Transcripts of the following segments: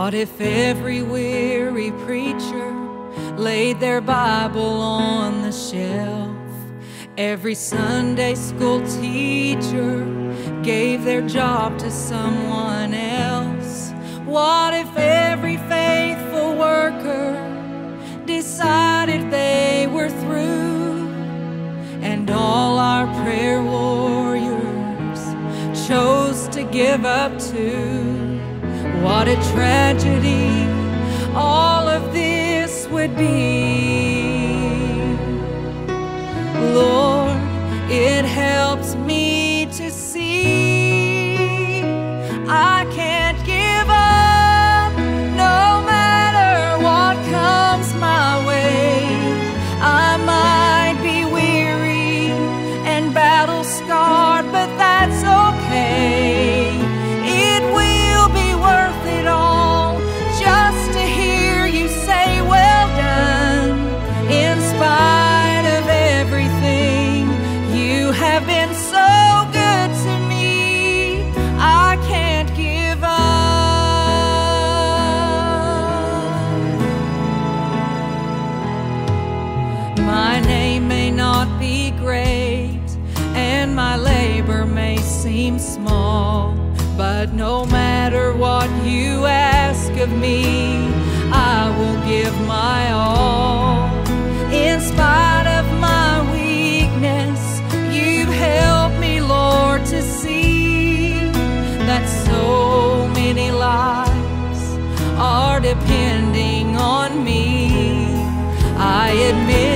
What if every weary preacher laid their Bible on the shelf? Every Sunday school teacher gave their job to someone else. What if every faithful worker decided they were through? And all our prayer warriors chose to give up too. What a tragedy all of this would be. Lord, it helps me to see My name may not be great, and my labor may seem small. But no matter what you ask of me, I will give my all. In spite of my weakness, you've helped me, Lord, to see that so many lives are depending on me. I admit.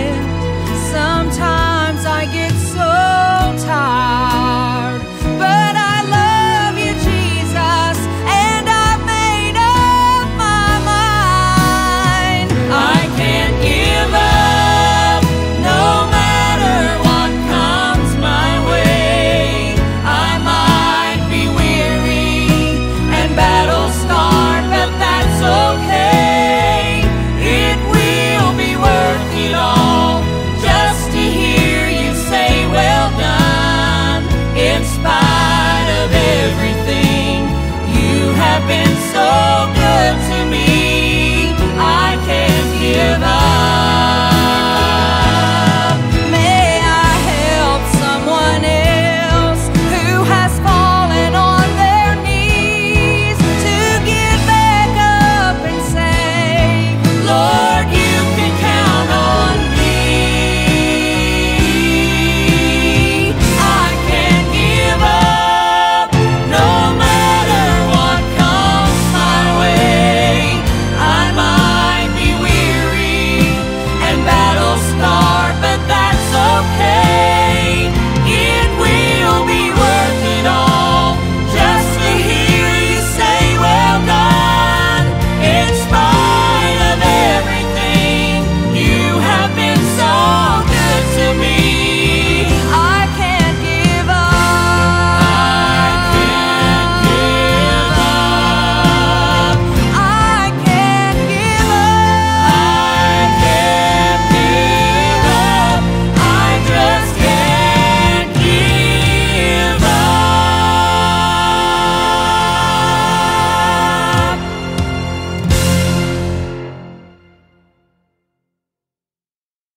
Costa.